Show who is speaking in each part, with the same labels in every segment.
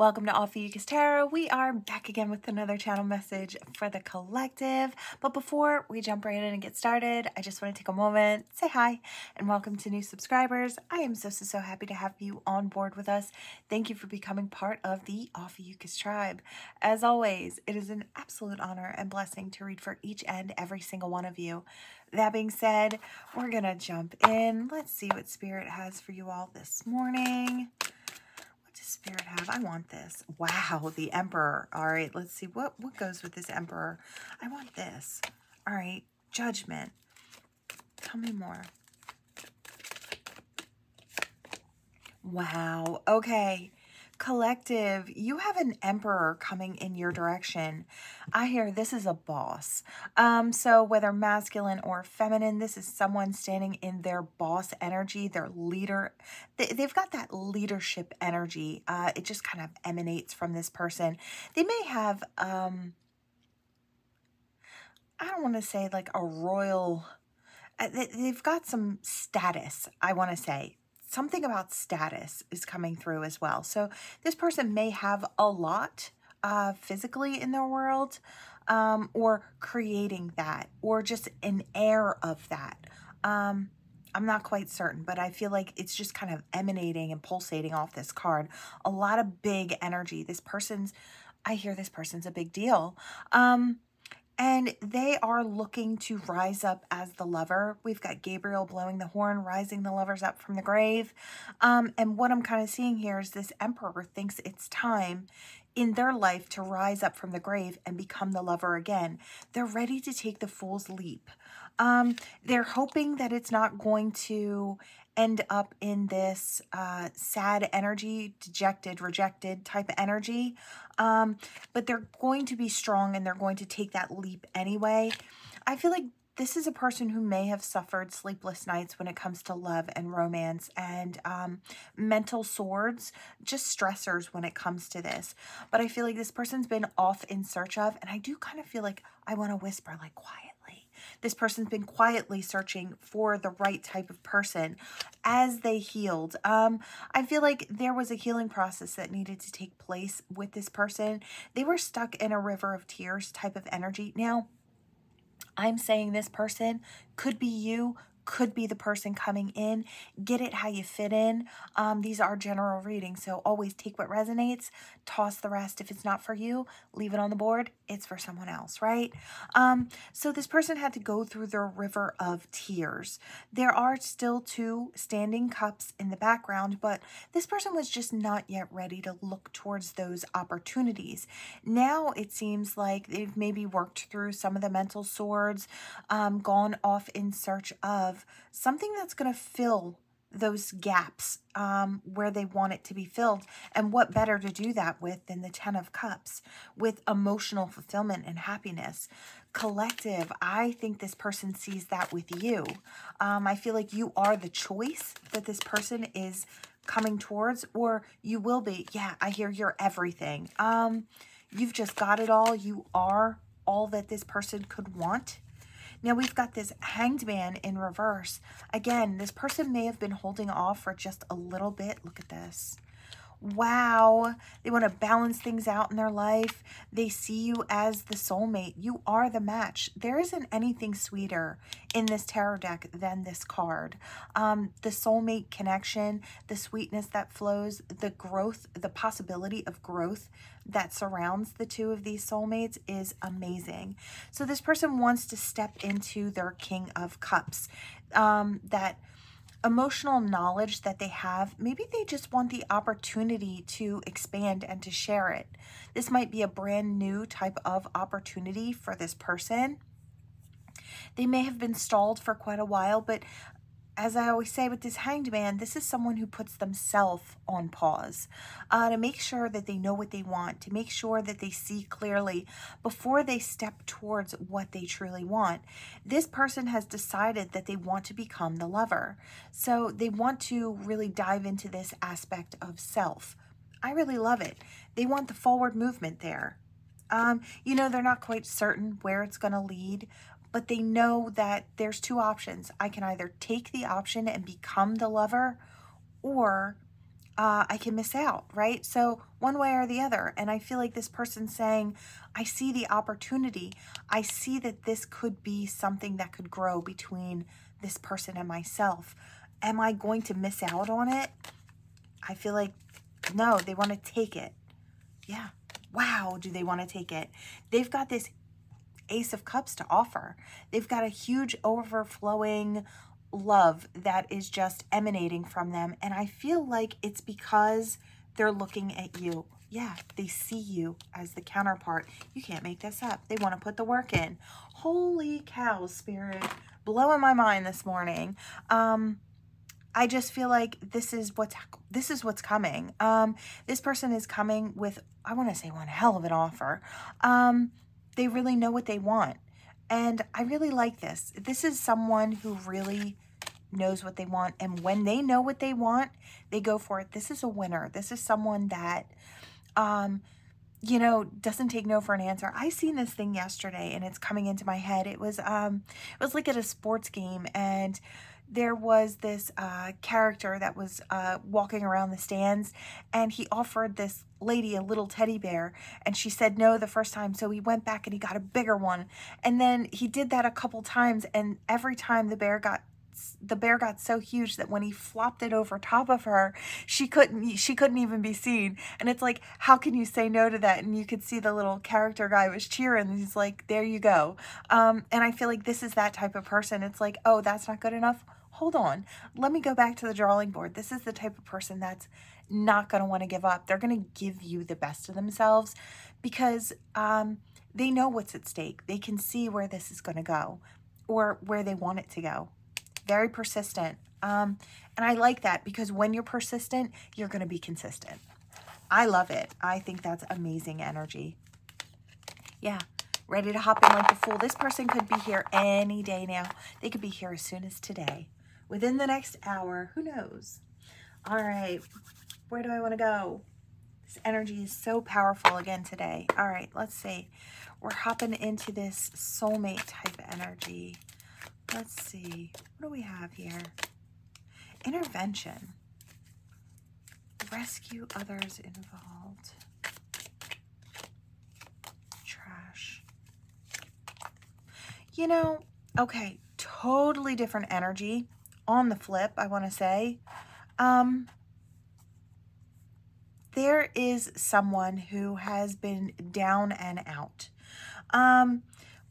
Speaker 1: Welcome to Ophiuchus Tarot. We are back again with another channel message for the collective. But before we jump right in and get started, I just want to take a moment, say hi, and welcome to new subscribers. I am so, so, so happy to have you on board with us. Thank you for becoming part of the All for tribe. As always, it is an absolute honor and blessing to read for each and every single one of you. That being said, we're going to jump in. Let's see what Spirit has for you all this morning. Spirit have? I want this. Wow, the Emperor. All right, let's see. What, what goes with this Emperor? I want this. All right, Judgment. Tell me more. Wow, okay collective, you have an emperor coming in your direction. I hear this is a boss. Um, so whether masculine or feminine, this is someone standing in their boss energy, their leader. They, they've got that leadership energy. Uh, it just kind of emanates from this person. They may have, um, I don't want to say like a royal, uh, they've got some status, I want to say something about status is coming through as well. So this person may have a lot uh, physically in their world um, or creating that or just an air of that. Um, I'm not quite certain, but I feel like it's just kind of emanating and pulsating off this card. A lot of big energy. This person's, I hear this person's a big deal. Um, and they are looking to rise up as the lover. We've got Gabriel blowing the horn, rising the lovers up from the grave. Um, and what I'm kind of seeing here is this emperor thinks it's time in their life to rise up from the grave and become the lover again. They're ready to take the fool's leap. Um, they're hoping that it's not going to end up in this uh, sad energy, dejected, rejected type of energy. Um, but they're going to be strong and they're going to take that leap anyway. I feel like this is a person who may have suffered sleepless nights when it comes to love and romance and um, mental swords, just stressors when it comes to this. But I feel like this person's been off in search of, and I do kind of feel like I want to whisper like quiet this person's been quietly searching for the right type of person as they healed. Um, I feel like there was a healing process that needed to take place with this person. They were stuck in a river of tears type of energy. Now, I'm saying this person could be you, could be the person coming in. Get it how you fit in. Um, these are general readings, so always take what resonates, toss the rest. If it's not for you, leave it on the board. It's for someone else, right? Um, so this person had to go through their river of tears. There are still two standing cups in the background, but this person was just not yet ready to look towards those opportunities. Now it seems like they've maybe worked through some of the mental swords, um, gone off in search of something that's going to fill those gaps um, where they want it to be filled. And what better to do that with than the Ten of Cups, with emotional fulfillment and happiness. Collective, I think this person sees that with you. Um, I feel like you are the choice that this person is coming towards, or you will be. Yeah, I hear you're everything. Um, you've just got it all. You are all that this person could want. Now we've got this hanged man in reverse. Again, this person may have been holding off for just a little bit. Look at this. Wow. They want to balance things out in their life. They see you as the soulmate. You are the match. There isn't anything sweeter in this tarot deck than this card. Um, the soulmate connection, the sweetness that flows, the growth, the possibility of growth that surrounds the two of these soulmates is amazing. So this person wants to step into their King of Cups. Um, that emotional knowledge that they have, maybe they just want the opportunity to expand and to share it. This might be a brand new type of opportunity for this person. They may have been stalled for quite a while, but as I always say with this hanged man, this is someone who puts themselves on pause uh, to make sure that they know what they want, to make sure that they see clearly before they step towards what they truly want. This person has decided that they want to become the lover. So they want to really dive into this aspect of self. I really love it. They want the forward movement there. Um, you know, they're not quite certain where it's going to lead, but they know that there's two options. I can either take the option and become the lover or uh, I can miss out, right? So one way or the other. And I feel like this person's saying, I see the opportunity. I see that this could be something that could grow between this person and myself. Am I going to miss out on it? I feel like, no, they want to take it. Yeah. Wow, do they want to take it? They've got this Ace of Cups to offer. They've got a huge overflowing love that is just emanating from them. And I feel like it's because they're looking at you. Yeah, they see you as the counterpart. You can't make this up. They want to put the work in. Holy cow, spirit. Blowing my mind this morning. Um, I just feel like this is what's this is what's coming. Um, this person is coming with I want to say one hell of an offer. Um, they really know what they want. And I really like this. This is someone who really knows what they want. And when they know what they want, they go for it. This is a winner. This is someone that, um, you know, doesn't take no for an answer. I seen this thing yesterday and it's coming into my head. It was, um, it was like at a sports game and there was this uh, character that was uh, walking around the stands and he offered this lady a little teddy bear and she said no the first time so he went back and he got a bigger one. And then he did that a couple times and every time the bear got the bear got so huge that when he flopped it over top of her she couldn't she couldn't even be seen. And it's like how can you say no to that? And you could see the little character guy was cheering he's like there you go. Um, and i feel like this is that type of person. It's like oh that's not good enough hold on, let me go back to the drawing board. This is the type of person that's not going to want to give up. They're going to give you the best of themselves because um, they know what's at stake. They can see where this is going to go or where they want it to go. Very persistent. Um, and I like that because when you're persistent, you're going to be consistent. I love it. I think that's amazing energy. Yeah, ready to hop in like a fool. This person could be here any day now. They could be here as soon as today within the next hour. Who knows? All right, where do I want to go? This energy is so powerful again today. All right, let's see. We're hopping into this soulmate type energy. Let's see. What do we have here? Intervention. Rescue others involved. Trash. You know, okay, totally different energy on the flip, I want to say, um, there is someone who has been down and out. Um,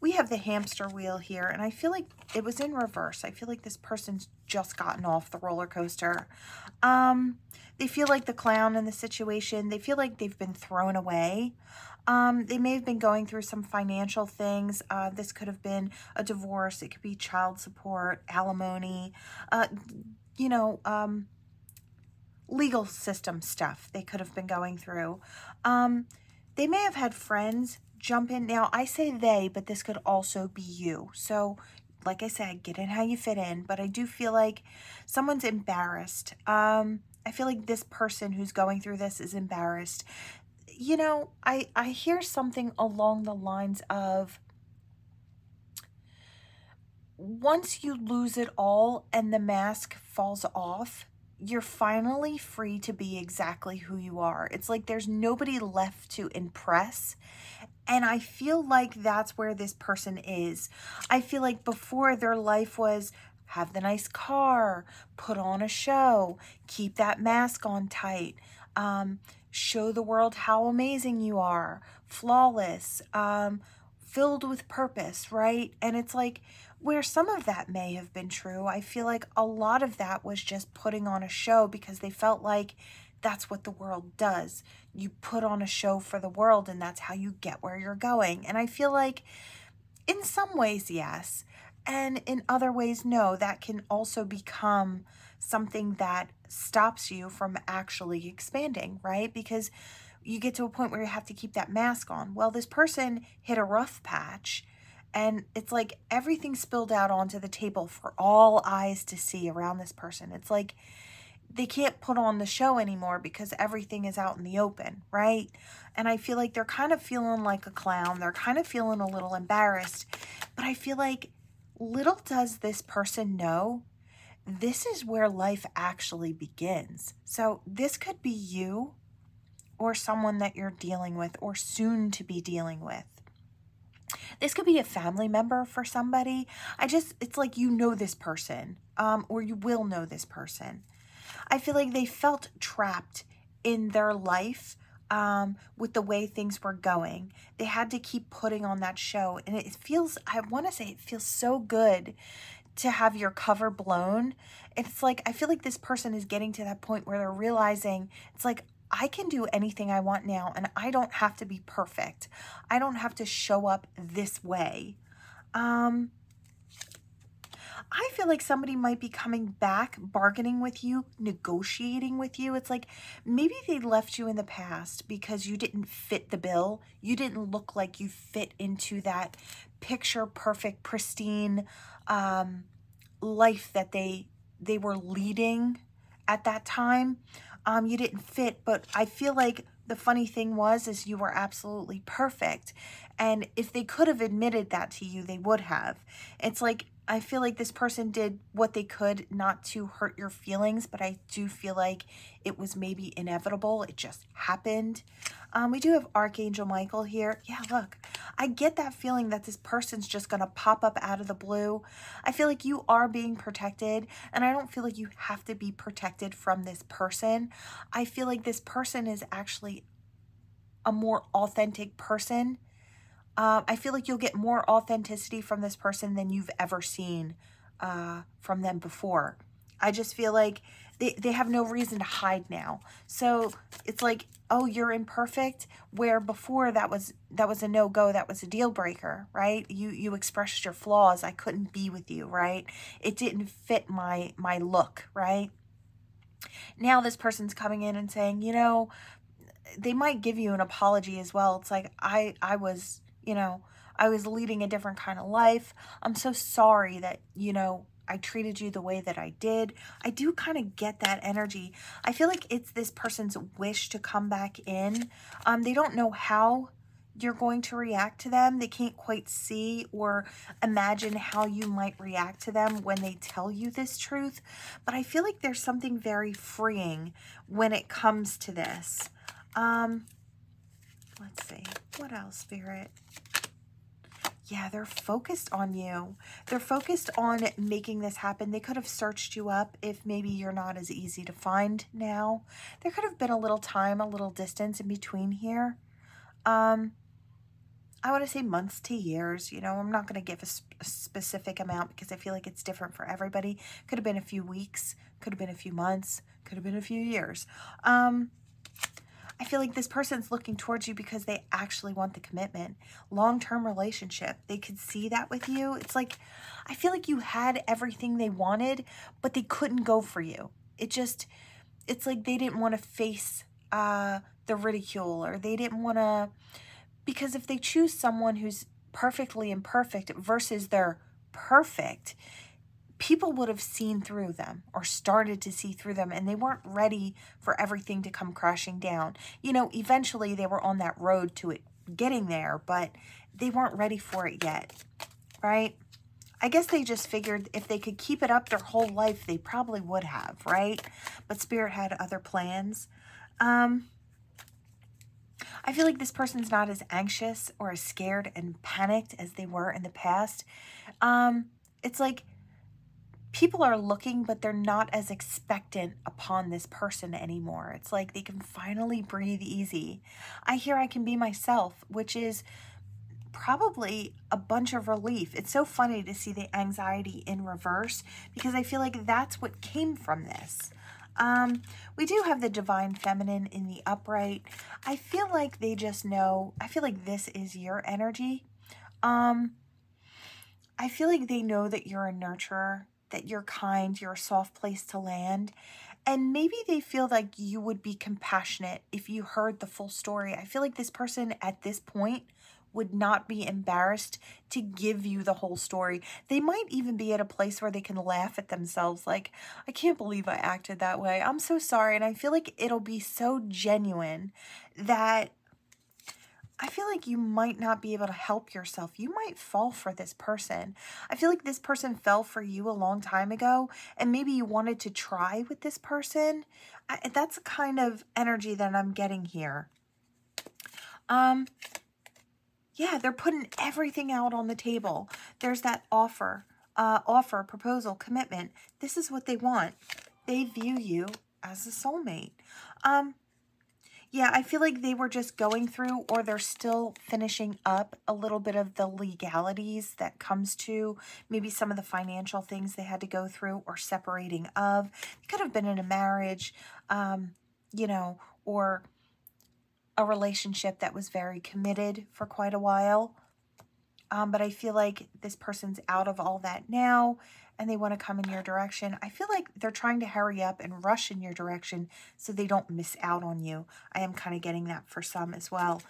Speaker 1: we have the hamster wheel here, and I feel like it was in reverse. I feel like this person's just gotten off the roller coaster. Um, they feel like the clown in the situation. They feel like they've been thrown away. Um, they may have been going through some financial things. Uh, this could have been a divorce. It could be child support, alimony, uh, you know, um, legal system stuff they could have been going through. Um, they may have had friends jump in. Now, I say they, but this could also be you. So, like I said, get in how you fit in. But I do feel like someone's embarrassed. Um, I feel like this person who's going through this is embarrassed you know, I, I hear something along the lines of once you lose it all and the mask falls off, you're finally free to be exactly who you are. It's like there's nobody left to impress. And I feel like that's where this person is. I feel like before their life was have the nice car, put on a show, keep that mask on tight, um, show the world how amazing you are, flawless, um, filled with purpose, right? And it's like where some of that may have been true, I feel like a lot of that was just putting on a show because they felt like that's what the world does. You put on a show for the world and that's how you get where you're going. And I feel like in some ways, yes. And in other ways, no, that can also become something that stops you from actually expanding, right? Because you get to a point where you have to keep that mask on. Well, this person hit a rough patch and it's like everything spilled out onto the table for all eyes to see around this person. It's like they can't put on the show anymore because everything is out in the open, right? And I feel like they're kind of feeling like a clown. They're kind of feeling a little embarrassed. But I feel like little does this person know this is where life actually begins. So this could be you or someone that you're dealing with or soon to be dealing with. This could be a family member for somebody. I just, it's like you know this person um, or you will know this person. I feel like they felt trapped in their life um, with the way things were going. They had to keep putting on that show. And it feels, I want to say, it feels so good to have your cover blown. It's like, I feel like this person is getting to that point where they're realizing it's like, I can do anything I want now and I don't have to be perfect. I don't have to show up this way. Um, I feel like somebody might be coming back, bargaining with you, negotiating with you. It's like maybe they left you in the past because you didn't fit the bill. You didn't look like you fit into that picture perfect, pristine um, life that they they were leading at that time. Um, you didn't fit, but I feel like the funny thing was is you were absolutely perfect. And if they could have admitted that to you, they would have. It's like I feel like this person did what they could not to hurt your feelings, but I do feel like it was maybe inevitable. It just happened. Um, we do have Archangel Michael here. Yeah, look, I get that feeling that this person's just going to pop up out of the blue. I feel like you are being protected, and I don't feel like you have to be protected from this person. I feel like this person is actually a more authentic person uh, I feel like you'll get more authenticity from this person than you've ever seen uh, from them before. I just feel like they, they have no reason to hide now. So it's like, oh, you're imperfect, where before that was that was a no-go, that was a deal breaker, right? You you expressed your flaws. I couldn't be with you, right? It didn't fit my my look, right? Now this person's coming in and saying, you know, they might give you an apology as well. It's like I I was you know, I was leading a different kind of life. I'm so sorry that, you know, I treated you the way that I did. I do kind of get that energy. I feel like it's this person's wish to come back in. Um, they don't know how you're going to react to them. They can't quite see or imagine how you might react to them when they tell you this truth. But I feel like there's something very freeing when it comes to this. Um, let's see. What else, Spirit? Yeah, they're focused on you. They're focused on making this happen. They could have searched you up if maybe you're not as easy to find now. There could have been a little time, a little distance in between here. Um, I want to say months to years. You know, I'm not going to give a, sp a, specific amount because I feel like it's different for everybody. Could have been a few weeks, could have been a few months, could have been a few years. Um, I feel like this person's looking towards you because they actually want the commitment. Long-term relationship. They could see that with you. It's like, I feel like you had everything they wanted, but they couldn't go for you. It just, it's like they didn't want to face uh, the ridicule or they didn't want to, because if they choose someone who's perfectly imperfect versus they're perfect, people would have seen through them or started to see through them and they weren't ready for everything to come crashing down. You know, eventually they were on that road to it getting there, but they weren't ready for it yet, right? I guess they just figured if they could keep it up their whole life, they probably would have, right? But Spirit had other plans. Um, I feel like this person's not as anxious or as scared and panicked as they were in the past. Um, it's like people are looking, but they're not as expectant upon this person anymore. It's like they can finally breathe easy. I hear I can be myself, which is probably a bunch of relief. It's so funny to see the anxiety in reverse because I feel like that's what came from this. Um, we do have the divine feminine in the upright. I feel like they just know, I feel like this is your energy. Um, I feel like they know that you're a nurturer that you're kind, you're a soft place to land. And maybe they feel like you would be compassionate if you heard the full story. I feel like this person at this point would not be embarrassed to give you the whole story. They might even be at a place where they can laugh at themselves like, I can't believe I acted that way. I'm so sorry. And I feel like it'll be so genuine that I feel like you might not be able to help yourself. You might fall for this person. I feel like this person fell for you a long time ago, and maybe you wanted to try with this person. I, that's a kind of energy that I'm getting here. Um, yeah, they're putting everything out on the table. There's that offer, uh, offer, proposal, commitment. This is what they want. They view you as a soulmate. Um, yeah, I feel like they were just going through or they're still finishing up a little bit of the legalities that comes to maybe some of the financial things they had to go through or separating of. It could have been in a marriage, um, you know, or a relationship that was very committed for quite a while. Um, but I feel like this person's out of all that now and they want to come in your direction. I feel like they're trying to hurry up and rush in your direction so they don't miss out on you. I am kind of getting that for some as well.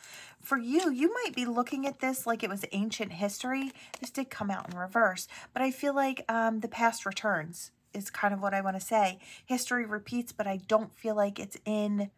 Speaker 1: For you, you might be looking at this like it was ancient history. This did come out in reverse, but I feel like um, the past returns is kind of what I want to say. History repeats, but I don't feel like it's in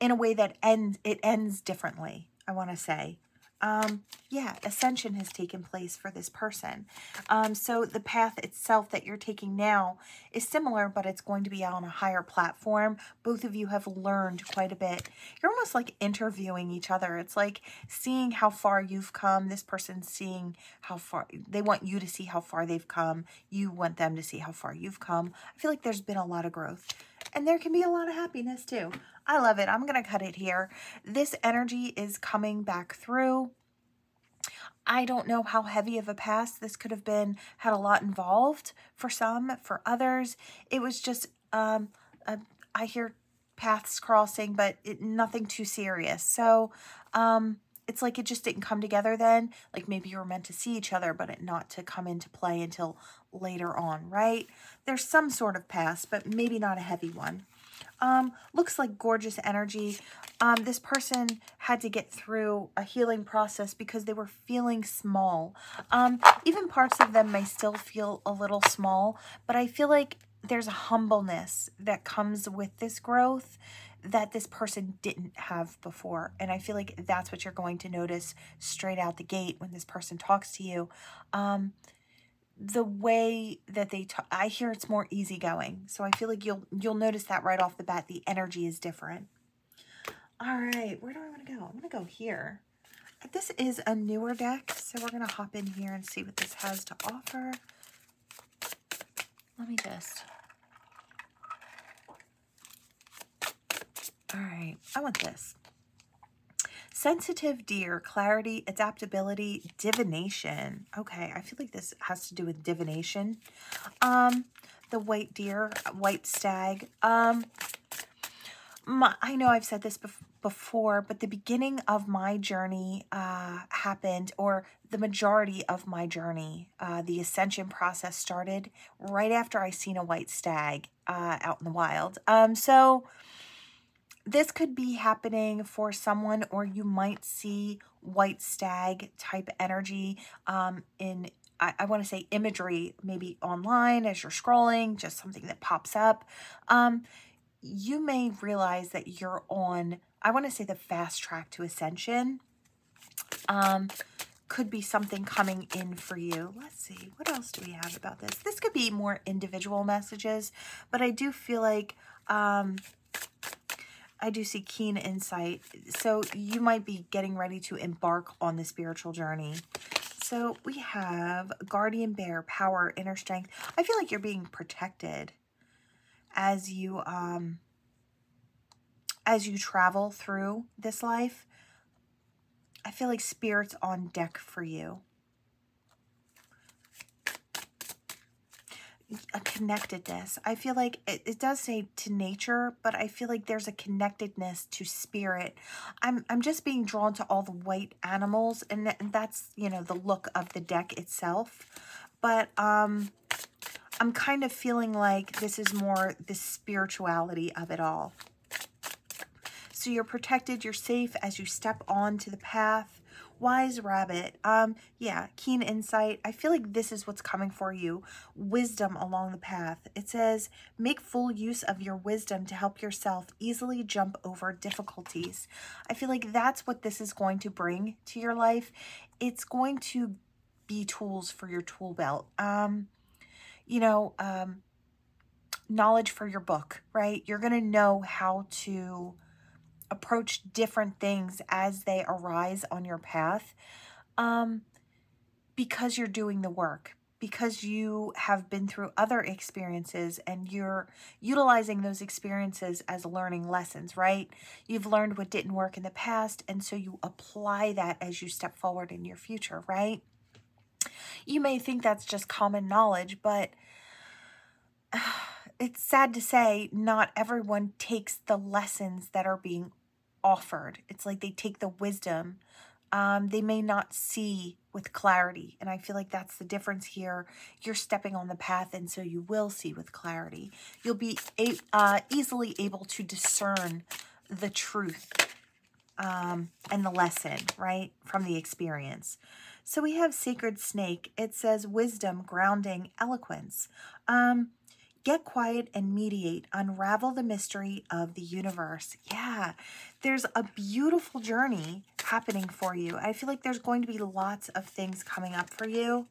Speaker 1: in a way that ends it ends differently, I want to say um, yeah, ascension has taken place for this person. Um, so the path itself that you're taking now is similar, but it's going to be on a higher platform. Both of you have learned quite a bit. You're almost like interviewing each other. It's like seeing how far you've come. This person's seeing how far, they want you to see how far they've come. You want them to see how far you've come. I feel like there's been a lot of growth. And there can be a lot of happiness too. I love it. I'm going to cut it here. This energy is coming back through. I don't know how heavy of a past this could have been, had a lot involved for some, for others. It was just, um, a, I hear paths crossing, but it, nothing too serious. So, um, it's like it just didn't come together then. Like maybe you were meant to see each other, but it not to come into play until later on, right? There's some sort of past, but maybe not a heavy one. Um, looks like gorgeous energy. Um, this person had to get through a healing process because they were feeling small. Um, even parts of them may still feel a little small, but I feel like there's a humbleness that comes with this growth that this person didn't have before. And I feel like that's what you're going to notice straight out the gate when this person talks to you. Um, the way that they talk, I hear it's more easygoing. So I feel like you'll you'll notice that right off the bat. The energy is different. All right, where do I want to go? I'm going to go here. This is a newer deck, so we're going to hop in here and see what this has to offer. Let me just... All right, I want this. Sensitive deer, clarity, adaptability, divination. Okay, I feel like this has to do with divination. Um, the white deer, white stag. Um, my, I know I've said this bef before, but the beginning of my journey uh, happened, or the majority of my journey, uh, the ascension process started right after I seen a white stag uh, out in the wild. Um, so this could be happening for someone or you might see white stag type energy um, in I, I want to say imagery maybe online as you're scrolling just something that pops up um, you may realize that you're on I want to say the fast track to ascension um, could be something coming in for you. Let's see, what else do we have about this? This could be more individual messages, but I do feel like um, I do see keen insight. So you might be getting ready to embark on the spiritual journey. So we have guardian bear, power, inner strength. I feel like you're being protected as you um as you travel through this life. I feel like spirit's on deck for you. A connectedness. I feel like it, it does say to nature, but I feel like there's a connectedness to spirit. I'm I'm just being drawn to all the white animals, and, th and that's you know the look of the deck itself. But um, I'm kind of feeling like this is more the spirituality of it all. So you're protected, you're safe as you step onto the path Wise rabbit. Um, yeah, keen insight. I feel like this is what's coming for you. Wisdom along the path. It says, make full use of your wisdom to help yourself easily jump over difficulties. I feel like that's what this is going to bring to your life. It's going to be tools for your tool belt. Um, you know, um, knowledge for your book, right? You're going to know how to approach different things as they arise on your path um, because you're doing the work, because you have been through other experiences and you're utilizing those experiences as learning lessons, right? You've learned what didn't work in the past, and so you apply that as you step forward in your future, right? You may think that's just common knowledge, but it's sad to say not everyone takes the lessons that are being offered. It's like they take the wisdom. Um, they may not see with clarity. And I feel like that's the difference here. You're stepping on the path, and so you will see with clarity. You'll be uh, easily able to discern the truth um, and the lesson, right, from the experience. So we have Sacred Snake. It says wisdom, grounding, eloquence. Um, Get quiet and mediate. Unravel the mystery of the universe. Yeah, there's a beautiful journey happening for you. I feel like there's going to be lots of things coming up for you.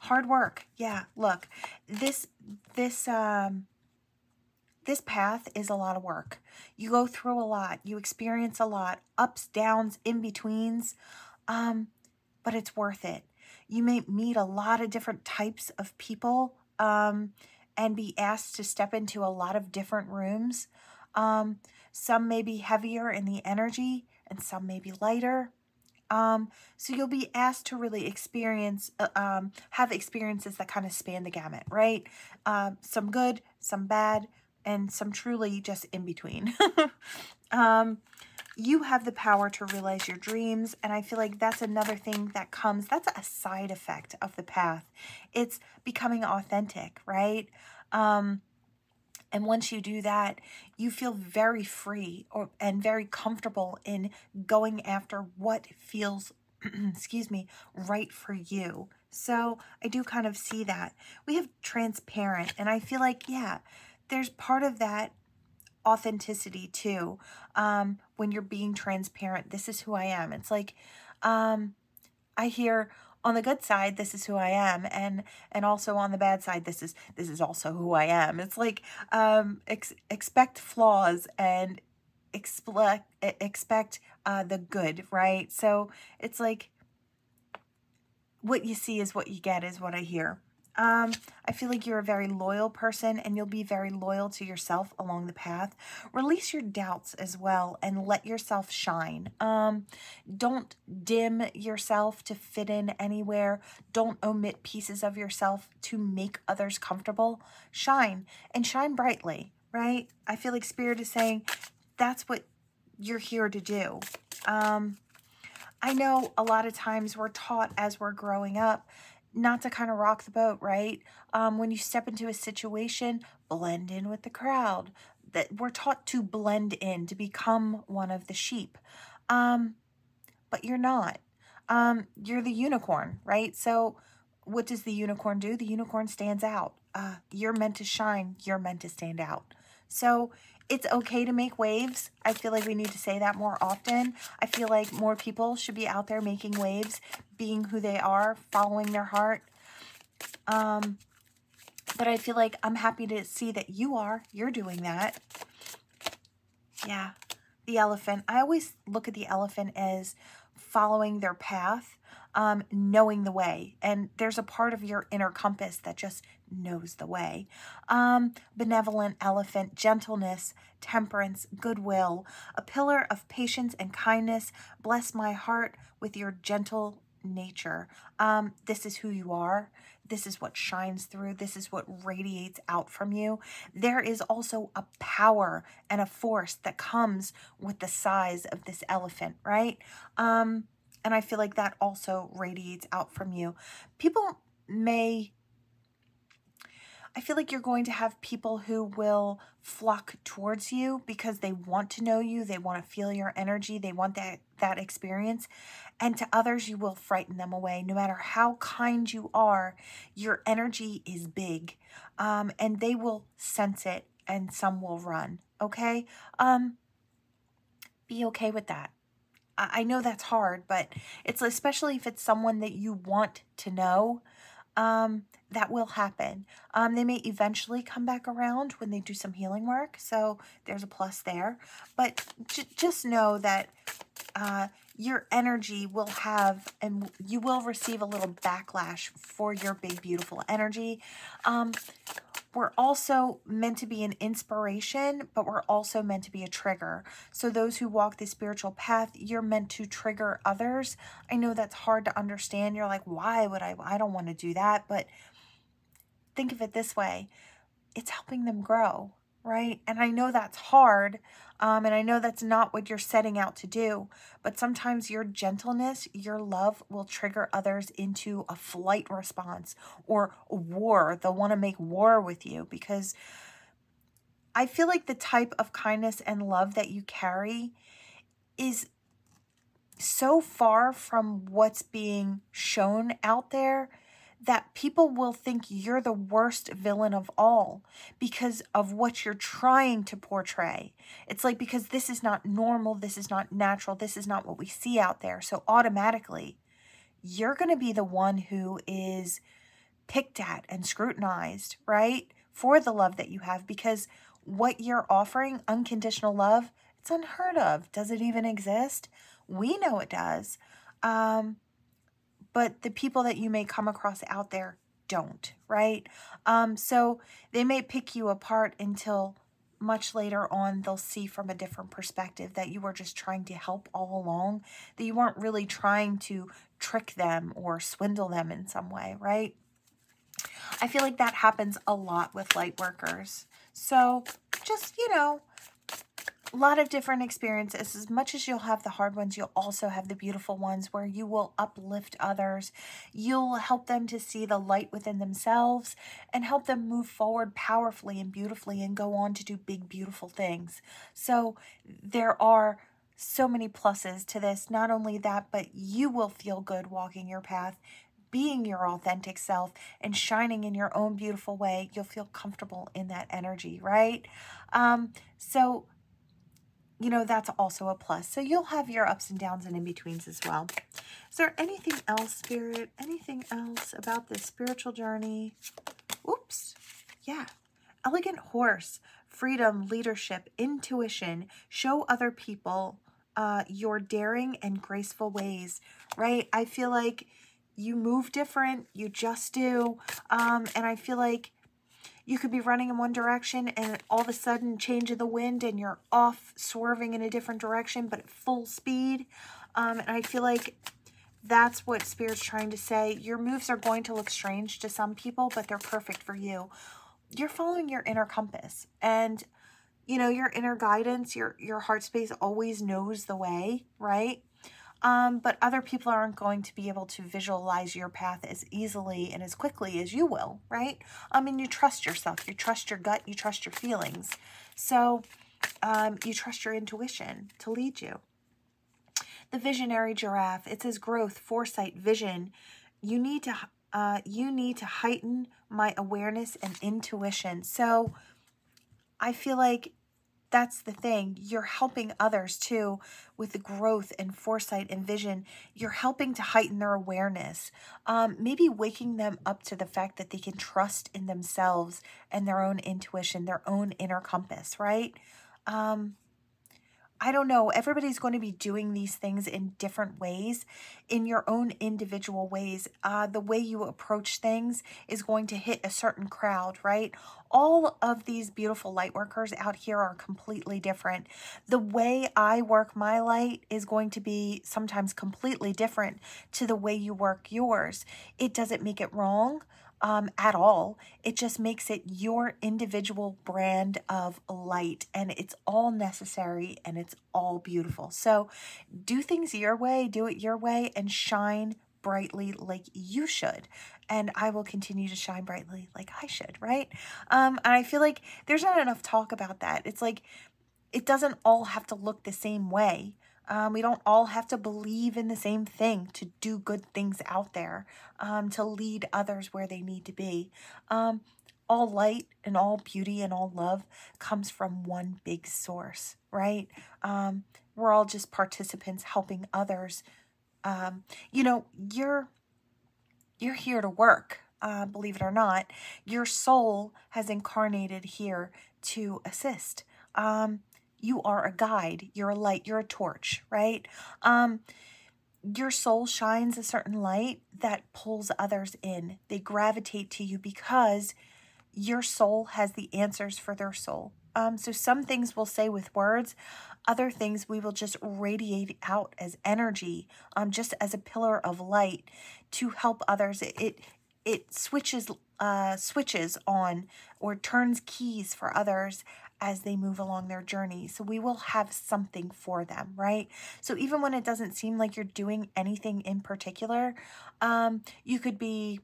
Speaker 1: Hard work. Yeah, look, this, this, um, this path is a lot of work. You go through a lot. You experience a lot. Ups, downs, in-betweens. Um, but it's worth it. You may meet a lot of different types of people. Um, and be asked to step into a lot of different rooms. Um, some may be heavier in the energy and some may be lighter. Um, so you'll be asked to really experience, uh, um, have experiences that kind of span the gamut, right? Um, some good, some bad, and some truly just in between. um, you have the power to realize your dreams. And I feel like that's another thing that comes, that's a side effect of the path. It's becoming authentic, right? Um, and once you do that, you feel very free or and very comfortable in going after what feels, excuse me, right for you. So I do kind of see that. We have transparent, and I feel like, yeah, there's part of that authenticity too. Um, when you're being transparent, this is who I am. It's like, um, I hear on the good side, this is who I am, and and also on the bad side, this is this is also who I am. It's like um, ex expect flaws and expect expect uh, the good, right? So it's like what you see is what you get, is what I hear. Um, I feel like you're a very loyal person and you'll be very loyal to yourself along the path. Release your doubts as well and let yourself shine. Um, don't dim yourself to fit in anywhere. Don't omit pieces of yourself to make others comfortable. Shine and shine brightly, right? I feel like Spirit is saying that's what you're here to do. Um, I know a lot of times we're taught as we're growing up not to kind of rock the boat, right? Um, when you step into a situation, blend in with the crowd. That we're taught to blend in, to become one of the sheep. Um, but you're not. Um, you're the unicorn, right? So what does the unicorn do? The unicorn stands out. Uh, you're meant to shine. You're meant to stand out. So it's okay to make waves. I feel like we need to say that more often. I feel like more people should be out there making waves, being who they are, following their heart. Um, but I feel like I'm happy to see that you are. You're doing that. Yeah. The elephant. I always look at the elephant as following their path um, knowing the way. And there's a part of your inner compass that just knows the way. Um, benevolent elephant, gentleness, temperance, goodwill, a pillar of patience and kindness. Bless my heart with your gentle nature. Um, this is who you are. This is what shines through. This is what radiates out from you. There is also a power and a force that comes with the size of this elephant, right? Um, and I feel like that also radiates out from you. People may, I feel like you're going to have people who will flock towards you because they want to know you, they want to feel your energy, they want that that experience. And to others you will frighten them away. No matter how kind you are, your energy is big. Um, and they will sense it and some will run, okay? Um be okay with that. I know that's hard, but it's especially if it's someone that you want to know um, that will happen. Um, they may eventually come back around when they do some healing work, so there's a plus there. But just know that uh, your energy will have, and you will receive a little backlash for your big, beautiful energy. Um, we're also meant to be an inspiration, but we're also meant to be a trigger. So those who walk the spiritual path, you're meant to trigger others. I know that's hard to understand. You're like, why would I? I don't want to do that. But think of it this way. It's helping them grow, right? And I know that's hard. Um, and I know that's not what you're setting out to do, but sometimes your gentleness, your love will trigger others into a flight response or war. They'll want to make war with you because I feel like the type of kindness and love that you carry is so far from what's being shown out there that people will think you're the worst villain of all because of what you're trying to portray. It's like because this is not normal, this is not natural, this is not what we see out there. So automatically, you're going to be the one who is picked at and scrutinized, right? For the love that you have because what you're offering, unconditional love, it's unheard of. Does it even exist? We know it does. Um, but the people that you may come across out there don't, right? Um, so they may pick you apart until much later on they'll see from a different perspective that you were just trying to help all along, that you weren't really trying to trick them or swindle them in some way, right? I feel like that happens a lot with light workers. So just, you know, a lot of different experiences. As much as you'll have the hard ones, you'll also have the beautiful ones where you will uplift others. You'll help them to see the light within themselves and help them move forward powerfully and beautifully and go on to do big, beautiful things. So there are so many pluses to this. Not only that, but you will feel good walking your path being your authentic self and shining in your own beautiful way, you'll feel comfortable in that energy, right? Um, so you know, that's also a plus. So you'll have your ups and downs and in-betweens as well. Is there anything else, Spirit? Anything else about this spiritual journey? Oops. Yeah. Elegant horse, freedom, leadership, intuition. Show other people uh, your daring and graceful ways, right? I feel like you move different. You just do. Um, and I feel like you could be running in one direction and all of a sudden change of the wind and you're off swerving in a different direction, but at full speed. Um, and I feel like that's what Spirit's trying to say. Your moves are going to look strange to some people, but they're perfect for you. You're following your inner compass and you know, your inner guidance, your, your heart space always knows the way, right? Um, but other people aren't going to be able to visualize your path as easily and as quickly as you will, right? I mean, you trust yourself, you trust your gut, you trust your feelings. So um, you trust your intuition to lead you. The visionary giraffe, it says growth, foresight, vision. You need to uh, you need to heighten my awareness and intuition. So I feel like that's the thing. You're helping others too with the growth and foresight and vision. You're helping to heighten their awareness. Um, maybe waking them up to the fact that they can trust in themselves and their own intuition, their own inner compass, right? Um, I don't know. Everybody's going to be doing these things in different ways, in your own individual ways. Uh, the way you approach things is going to hit a certain crowd, right? All of these beautiful light workers out here are completely different. The way I work my light is going to be sometimes completely different to the way you work yours. It doesn't make it wrong um, at all. It just makes it your individual brand of light and it's all necessary and it's all beautiful. So do things your way, do it your way and shine brightly like you should and I will continue to shine brightly like I should, right? Um, and I feel like there's not enough talk about that. It's like it doesn't all have to look the same way. Um, we don't all have to believe in the same thing to do good things out there, um, to lead others where they need to be. Um, all light and all beauty and all love comes from one big source, right? Um, we're all just participants helping others. Um, you know, you're you're here to work, uh, believe it or not. Your soul has incarnated here to assist. Um, you are a guide, you're a light, you're a torch, right? Um, your soul shines a certain light that pulls others in. They gravitate to you because your soul has the answers for their soul. Um, so some things we'll say with words, other things we will just radiate out as energy, um, just as a pillar of light to help others. It it, it switches uh, switches on or turns keys for others as they move along their journey. So we will have something for them, right? So even when it doesn't seem like you're doing anything in particular, um, you could be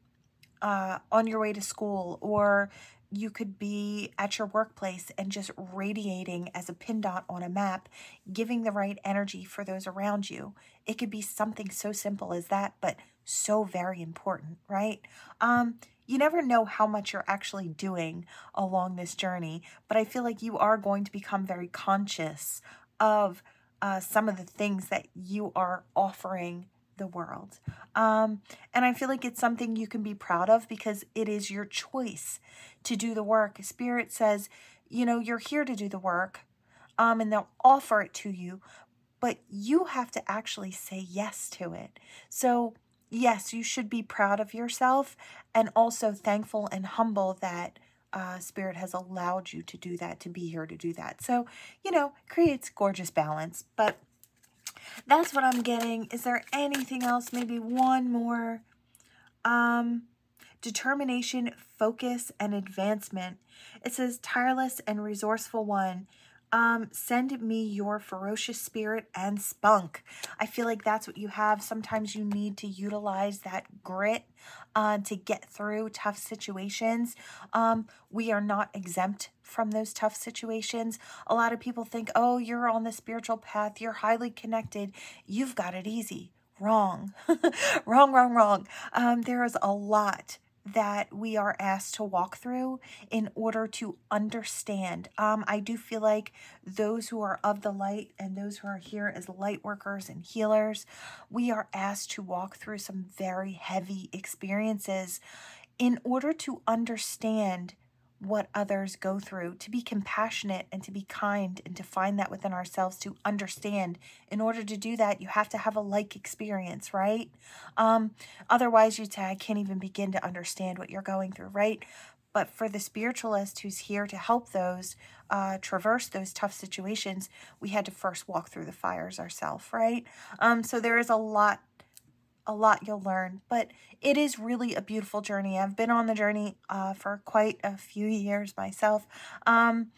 Speaker 1: uh, on your way to school or you could be at your workplace and just radiating as a pin dot on a map, giving the right energy for those around you. It could be something so simple as that, but so very important, right? Um, you never know how much you're actually doing along this journey, but I feel like you are going to become very conscious of uh, some of the things that you are offering the world. Um, and I feel like it's something you can be proud of because it is your choice to do the work. Spirit says, you know, you're here to do the work um, and they'll offer it to you, but you have to actually say yes to it. So, yes, you should be proud of yourself and also thankful and humble that uh, Spirit has allowed you to do that, to be here to do that. So, you know, creates gorgeous balance. But that's what I'm getting. Is there anything else? Maybe one more. Um, determination, focus, and advancement. It says tireless and resourceful one. Um, send me your ferocious spirit and spunk. I feel like that's what you have. Sometimes you need to utilize that grit uh, to get through tough situations. Um, we are not exempt from those tough situations. A lot of people think, oh, you're on the spiritual path, you're highly connected, you've got it easy. Wrong. wrong, wrong, wrong. Um, there is a lot that we are asked to walk through in order to understand. Um, I do feel like those who are of the light and those who are here as light workers and healers, we are asked to walk through some very heavy experiences in order to understand what others go through, to be compassionate and to be kind and to find that within ourselves to understand. In order to do that, you have to have a like experience, right? Um, otherwise, you'd say, I can't even begin to understand what you're going through, right? But for the spiritualist who's here to help those uh, traverse those tough situations, we had to first walk through the fires ourselves, right? Um, so there is a lot a lot you'll learn, but it is really a beautiful journey. I've been on the journey uh, for quite a few years myself. Um,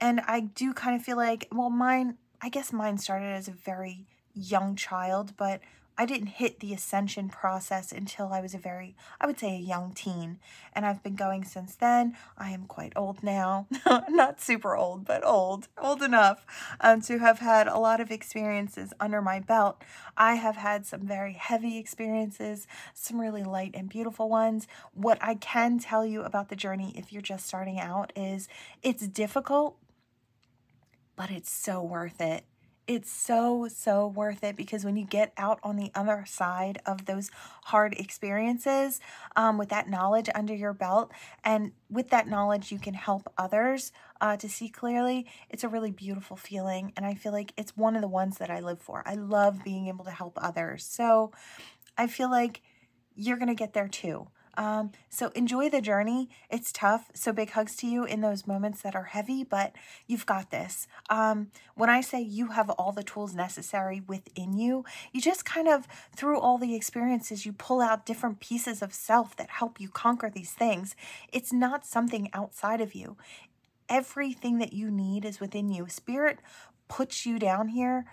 Speaker 1: and I do kind of feel like, well, mine, I guess mine started as a very young child, but I didn't hit the ascension process until I was a very, I would say, a young teen. And I've been going since then. I am quite old now. Not super old, but old. Old enough um, to have had a lot of experiences under my belt. I have had some very heavy experiences, some really light and beautiful ones. What I can tell you about the journey, if you're just starting out, is it's difficult, but it's so worth it it's so, so worth it because when you get out on the other side of those hard experiences um, with that knowledge under your belt, and with that knowledge, you can help others uh, to see clearly. It's a really beautiful feeling, and I feel like it's one of the ones that I live for. I love being able to help others. So I feel like you're going to get there too. Um, so enjoy the journey. It's tough. So big hugs to you in those moments that are heavy, but you've got this. Um, when I say you have all the tools necessary within you, you just kind of, through all the experiences, you pull out different pieces of self that help you conquer these things. It's not something outside of you. Everything that you need is within you. Spirit puts you down here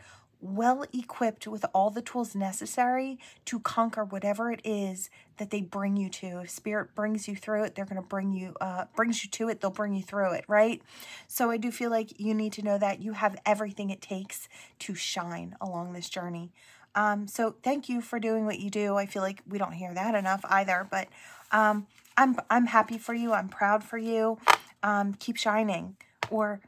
Speaker 1: well equipped with all the tools necessary to conquer whatever it is that they bring you to. If spirit brings you through it, they're going to bring you, uh, brings you to it, they'll bring you through it, right? So I do feel like you need to know that you have everything it takes to shine along this journey. Um, so thank you for doing what you do. I feel like we don't hear that enough either, but um, I'm, I'm happy for you. I'm proud for you. Um, keep shining or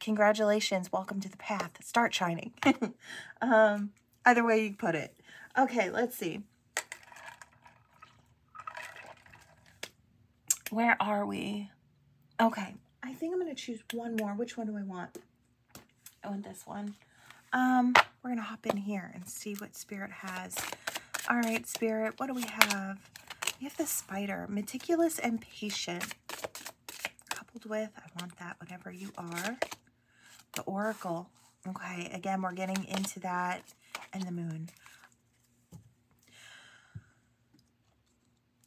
Speaker 1: congratulations, welcome to the path. Start shining. um, either way you put it. Okay, let's see. Where are we? Okay, I think I'm going to choose one more. Which one do I want? I want this one. Um, we're going to hop in here and see what Spirit has. All right, Spirit, what do we have? We have the spider, meticulous and patient. Coupled with, I want that, whatever you are. The oracle. Okay, again, we're getting into that and the moon.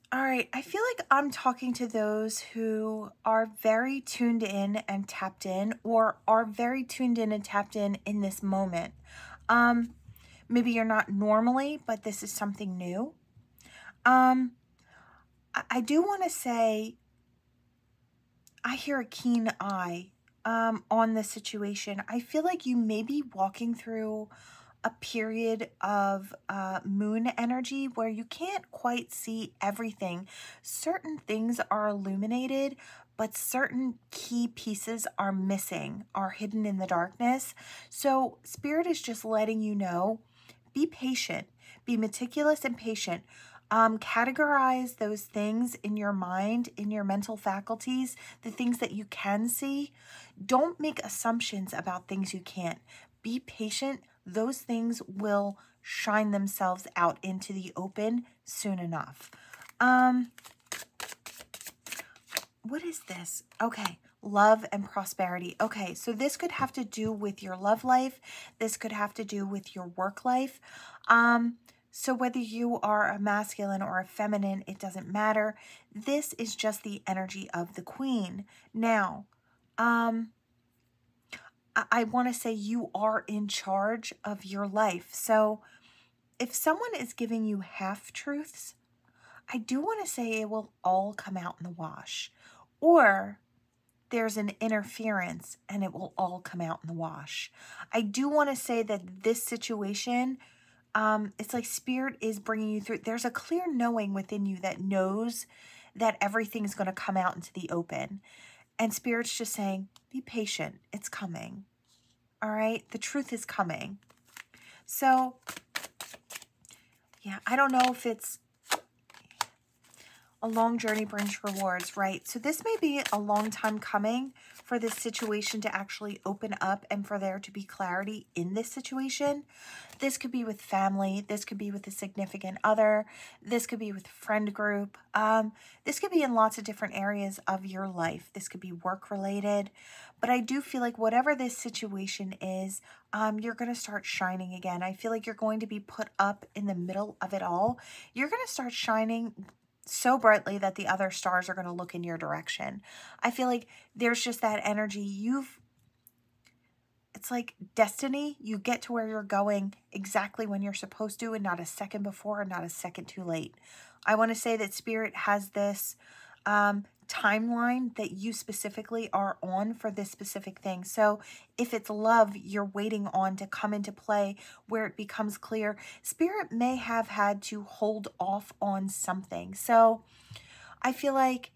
Speaker 1: All right, I feel like I'm talking to those who are very tuned in and tapped in or are very tuned in and tapped in in this moment. Um, maybe you're not normally, but this is something new. Um, I, I do want to say I hear a keen eye um, on the situation. I feel like you may be walking through a period of uh, moon energy where you can't quite see everything. Certain things are illuminated, but certain key pieces are missing, are hidden in the darkness. So Spirit is just letting you know, be patient, be meticulous and patient. Um, categorize those things in your mind, in your mental faculties, the things that you can see. Don't make assumptions about things you can't. Be patient, those things will shine themselves out into the open soon enough. Um, what is this? Okay, love and prosperity. Okay, so this could have to do with your love life. This could have to do with your work life. Um, so whether you are a masculine or a feminine, it doesn't matter. This is just the energy of the queen. Now, um, I want to say you are in charge of your life. So if someone is giving you half truths, I do want to say it will all come out in the wash. Or there's an interference and it will all come out in the wash. I do want to say that this situation, um, it's like spirit is bringing you through. There's a clear knowing within you that knows that everything's going to come out into the open. And Spirit's just saying, be patient. It's coming. All right? The truth is coming. So, yeah, I don't know if it's a long journey brings rewards, right? So this may be a long time coming for this situation to actually open up and for there to be clarity in this situation. This could be with family. This could be with a significant other. This could be with friend group. Um, this could be in lots of different areas of your life. This could be work related. But I do feel like whatever this situation is, um, you're going to start shining again. I feel like you're going to be put up in the middle of it all. You're going to start shining so brightly that the other stars are going to look in your direction. I feel like there's just that energy. You've, it's like destiny. You get to where you're going exactly when you're supposed to and not a second before and not a second too late. I want to say that Spirit has this um, timeline that you specifically are on for this specific thing. So if it's love you're waiting on to come into play where it becomes clear, Spirit may have had to hold off on something. So I feel like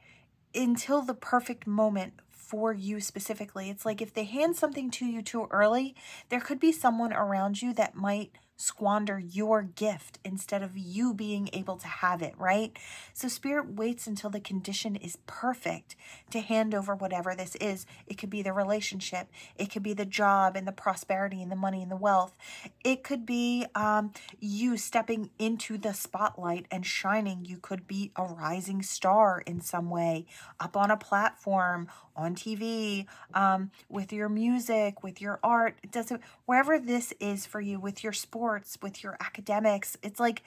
Speaker 1: until the perfect moment for you specifically, it's like if they hand something to you too early, there could be someone around you that might squander your gift instead of you being able to have it, right? So Spirit waits until the condition is perfect to hand over whatever this is. It could be the relationship, it could be the job and the prosperity and the money and the wealth. It could be um, you stepping into the spotlight and shining. You could be a rising star in some way, up on a platform, on TV, um, with your music, with your art. It doesn't, wherever this is for you, with your sports, with your academics. It's like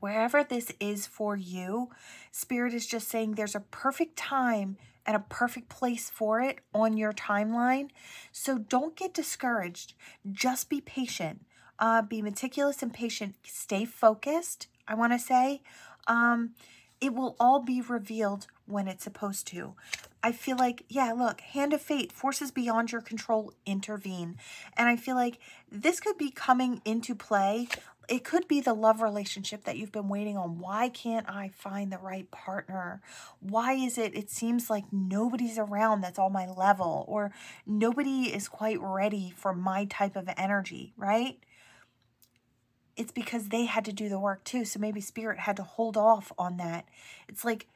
Speaker 1: wherever this is for you, Spirit is just saying there's a perfect time and a perfect place for it on your timeline. So don't get discouraged. Just be patient. Uh, be meticulous and patient. Stay focused, I want to say. Um, it will all be revealed when it's supposed to. I feel like, yeah, look, hand of fate, forces beyond your control intervene. And I feel like this could be coming into play. It could be the love relationship that you've been waiting on. Why can't I find the right partner? Why is it, it seems like nobody's around that's on my level or nobody is quite ready for my type of energy, right? It's because they had to do the work too. So maybe spirit had to hold off on that. It's like,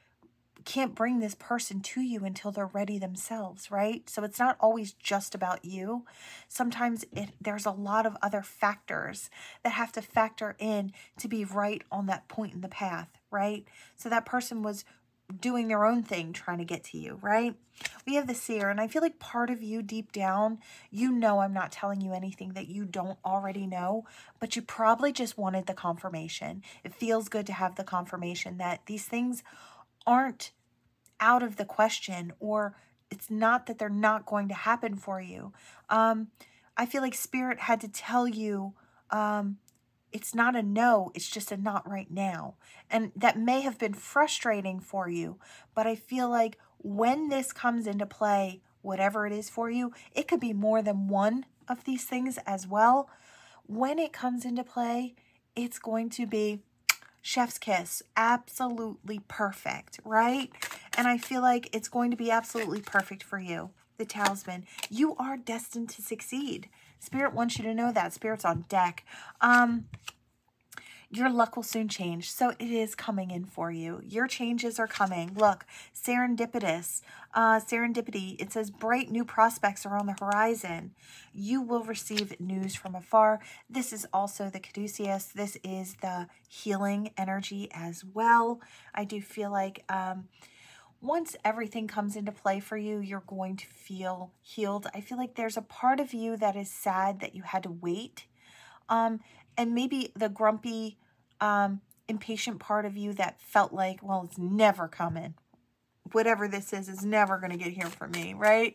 Speaker 1: can't bring this person to you until they're ready themselves, right? So it's not always just about you. Sometimes it there's a lot of other factors that have to factor in to be right on that point in the path, right? So that person was doing their own thing trying to get to you, right? We have the seer, and I feel like part of you deep down, you know I'm not telling you anything that you don't already know, but you probably just wanted the confirmation. It feels good to have the confirmation that these things aren't out of the question or it's not that they're not going to happen for you. Um, I feel like spirit had to tell you um, it's not a no, it's just a not right now. And that may have been frustrating for you, but I feel like when this comes into play, whatever it is for you, it could be more than one of these things as well. When it comes into play, it's going to be chef's kiss, absolutely perfect, right? And I feel like it's going to be absolutely perfect for you, the talisman. You are destined to succeed. Spirit wants you to know that. Spirit's on deck. Um, your luck will soon change. So it is coming in for you. Your changes are coming. Look, serendipitous, uh, serendipity. It says bright new prospects are on the horizon. You will receive news from afar. This is also the caduceus. This is the healing energy as well. I do feel like um, once everything comes into play for you, you're going to feel healed. I feel like there's a part of you that is sad that you had to wait. Um, and maybe the grumpy, um, impatient part of you that felt like, well, it's never coming. Whatever this is, is never going to get here for me, right?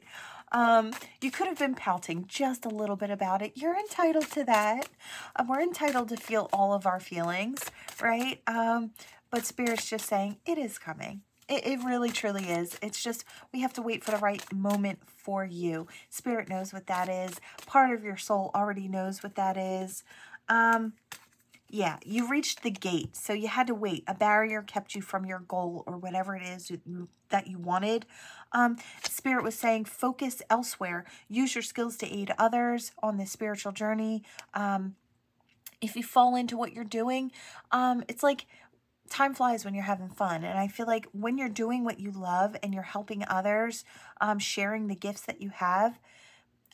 Speaker 1: Um, you could have been pouting just a little bit about it. You're entitled to that. Uh, we're entitled to feel all of our feelings, right? Um, but Spirit's just saying, it is coming. It, it really, truly is. It's just, we have to wait for the right moment for you. Spirit knows what that is. Part of your soul already knows what that is. Um, yeah, you reached the gate, so you had to wait. A barrier kept you from your goal or whatever it is that you wanted. Um, Spirit was saying focus elsewhere. Use your skills to aid others on this spiritual journey. Um, if you fall into what you're doing, um, it's like time flies when you're having fun. And I feel like when you're doing what you love and you're helping others, um, sharing the gifts that you have,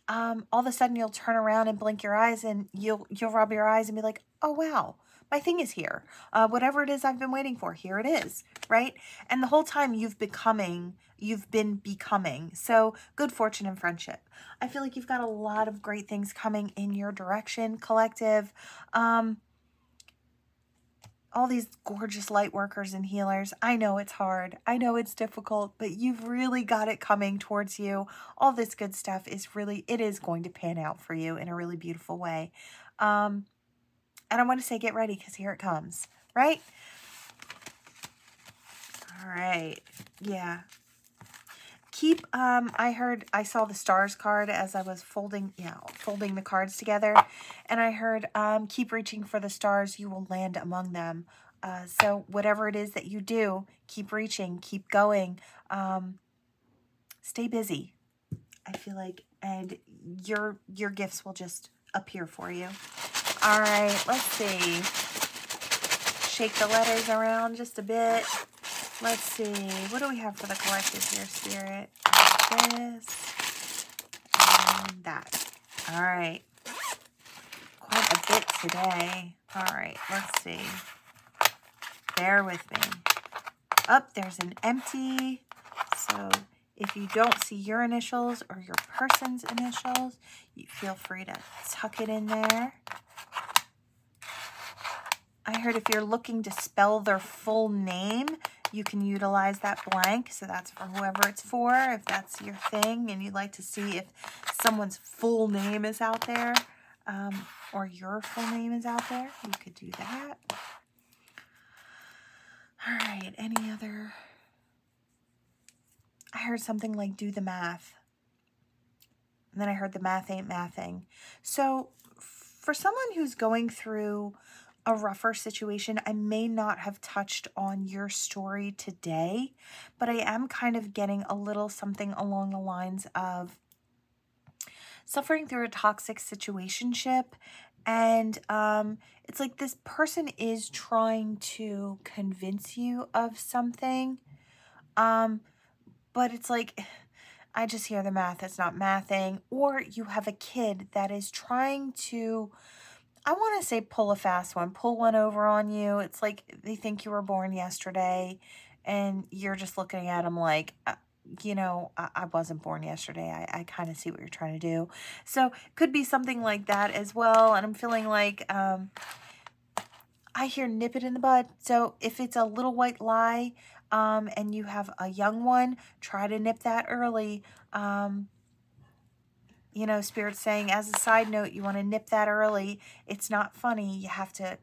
Speaker 1: um, all of a sudden you'll turn around and blink your eyes and you'll you'll rub your eyes and be like, oh wow, my thing is here. Uh, whatever it is I've been waiting for, here it is, right? And the whole time you've becoming, you've been becoming. So good fortune and friendship. I feel like you've got a lot of great things coming in your direction, collective. Um, all these gorgeous light workers and healers. I know it's hard. I know it's difficult, but you've really got it coming towards you. All this good stuff is really, it is going to pan out for you in a really beautiful way. Um, and I want to say get ready because here it comes, right? All right. Yeah keep um i heard i saw the stars card as i was folding yeah folding the cards together. And i heard um keep reaching for the stars you will land among them. Uh so whatever it is that you do keep reaching keep going um stay busy i feel like and your your gifts will just appear for you. All right let's see. Shake the letters around just a bit Let's see. What do we have for the collective here, Spirit? This and that. All right. Quite a bit today. All right. Let's see. Bear with me. Up, oh, there's an empty. So if you don't see your initials or your person's initials, you feel free to tuck it in there. I heard if you're looking to spell their full name, you can utilize that blank. So that's for whoever it's for, if that's your thing and you'd like to see if someone's full name is out there um, or your full name is out there, you could do that. All right, any other? I heard something like do the math. And then I heard the math ain't mathing. So for someone who's going through a rougher situation, I may not have touched on your story today, but I am kind of getting a little something along the lines of suffering through a toxic situationship and um, it's like this person is trying to convince you of something um, but it's like I just hear the math, it's not mathing. Or you have a kid that is trying to, I want to say pull a fast one, pull one over on you. It's like they think you were born yesterday and you're just looking at them like, uh, you know, I, I, wasn't born yesterday. I, I kind of see what you're trying to do. So could be something like that as well. And I'm feeling like, um, I hear nip it in the bud. So if it's a little white lie, um, and you have a young one, try to nip that early. Um, you know, Spirit saying, as a side note, you want to nip that early. It's not funny. You have to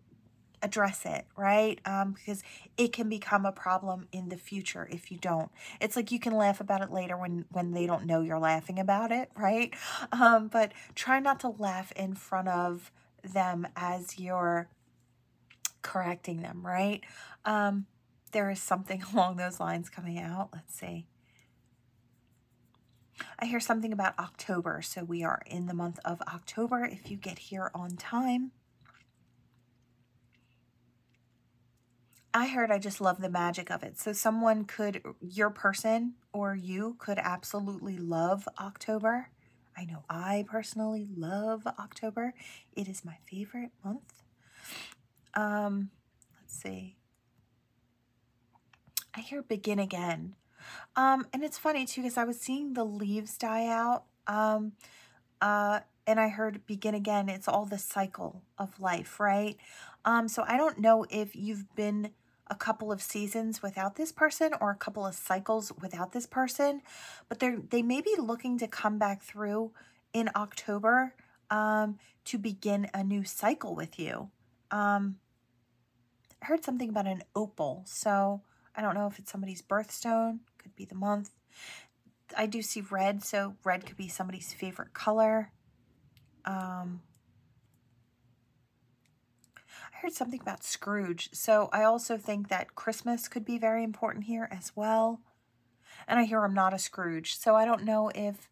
Speaker 1: address it, right? Um, because it can become a problem in the future if you don't. It's like you can laugh about it later when, when they don't know you're laughing about it, right? Um, but try not to laugh in front of them as you're correcting them, right? Um, there is something along those lines coming out. Let's see. I hear something about October, so we are in the month of October if you get here on time. I heard I just love the magic of it. So someone could, your person or you could absolutely love October. I know I personally love October. It is my favorite month. Um, let's see. I hear begin again. Um, and it's funny too, because I was seeing the leaves die out. Um, uh, and I heard begin again. It's all the cycle of life, right? Um, so I don't know if you've been a couple of seasons without this person or a couple of cycles without this person, but they're, they may be looking to come back through in October um, to begin a new cycle with you. Um, I heard something about an opal. So I don't know if it's somebody's birthstone, could be the month. I do see red, so red could be somebody's favorite color. Um, I heard something about Scrooge, so I also think that Christmas could be very important here as well. And I hear I'm not a Scrooge, so I don't know if...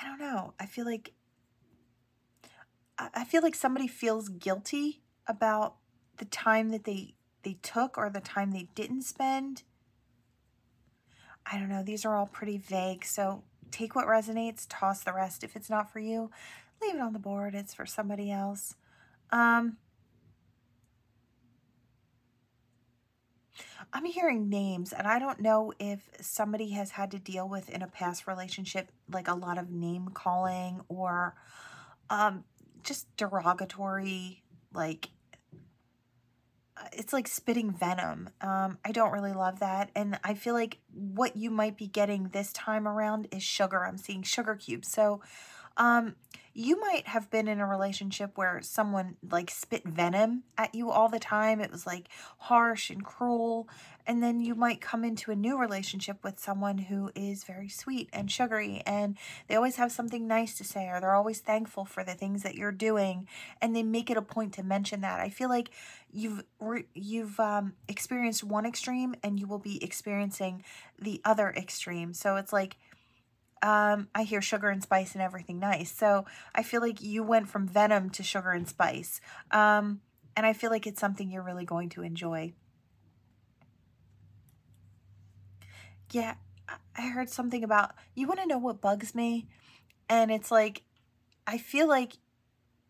Speaker 1: I don't know. I feel like... I feel like somebody feels guilty about the time that they they took or the time they didn't spend. I don't know. These are all pretty vague. So take what resonates, toss the rest. If it's not for you, leave it on the board. It's for somebody else. Um, I'm hearing names, and I don't know if somebody has had to deal with in a past relationship, like a lot of name calling or um, just derogatory, like it's like spitting venom. Um, I don't really love that. And I feel like what you might be getting this time around is sugar. I'm seeing sugar cubes. So um, you might have been in a relationship where someone like spit venom at you all the time. It was like harsh and cruel. And then you might come into a new relationship with someone who is very sweet and sugary and they always have something nice to say or they're always thankful for the things that you're doing and they make it a point to mention that. I feel like you've you've um, experienced one extreme and you will be experiencing the other extreme. So it's like um, I hear sugar and spice and everything nice. So I feel like you went from venom to sugar and spice. Um, and I feel like it's something you're really going to enjoy. Yeah, I heard something about, you want to know what bugs me? And it's like, I feel like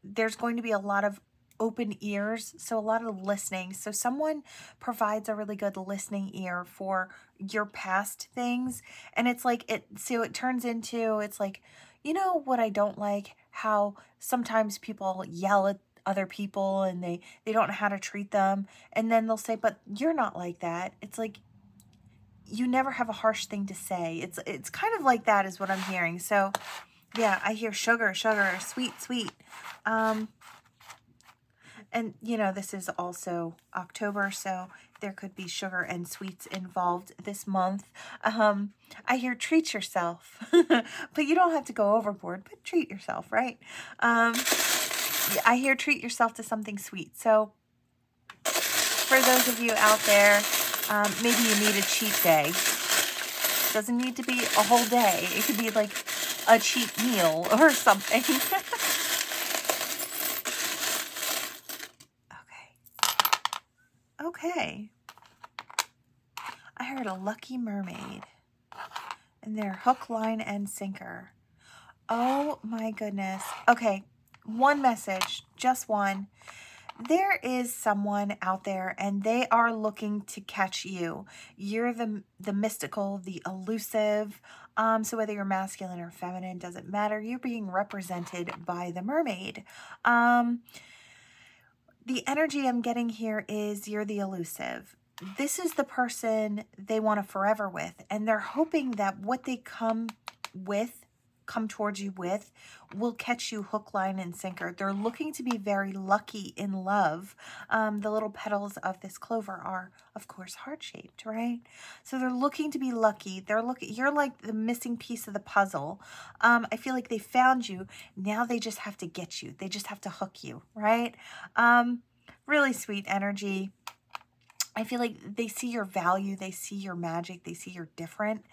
Speaker 1: there's going to be a lot of open ears, so a lot of listening. So someone provides a really good listening ear for your past things. And it's like, it, so it turns into, it's like, you know what I don't like? How sometimes people yell at other people and they they don't know how to treat them and then they'll say but you're not like that it's like you never have a harsh thing to say it's it's kind of like that is what i'm hearing so yeah i hear sugar sugar sweet sweet um and you know this is also october so there could be sugar and sweets involved this month um i hear treat yourself but you don't have to go overboard but treat yourself right um I hear treat yourself to something sweet. So for those of you out there, um, maybe you need a cheat day. Doesn't need to be a whole day. It could be like a cheat meal or something. okay. Okay. Heard a lucky mermaid. And they're hook, line, and sinker. Oh my goodness. Okay, one message, just one. There is someone out there and they are looking to catch you. You're the the mystical, the elusive. Um, so whether you're masculine or feminine, doesn't matter. You're being represented by the mermaid. Um, the energy I'm getting here is you're the elusive. This is the person they want to forever with, and they're hoping that what they come with come towards you with will catch you hook, line, and sinker. They're looking to be very lucky in love. Um, the little petals of this clover are, of course, heart-shaped, right? So they're looking to be lucky. They're looking. You're like the missing piece of the puzzle. Um, I feel like they found you. Now they just have to get you. They just have to hook you, right? Um, really sweet energy. I feel like they see your value, they see your magic, they see you're different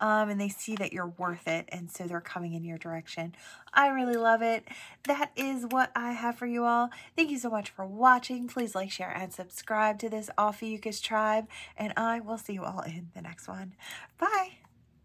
Speaker 1: um, and they see that you're worth it. And so they're coming in your direction. I really love it. That is what I have for you all. Thank you so much for watching. Please like, share, and subscribe to this Ophiuchus tribe. And I will see you all in the next one. Bye.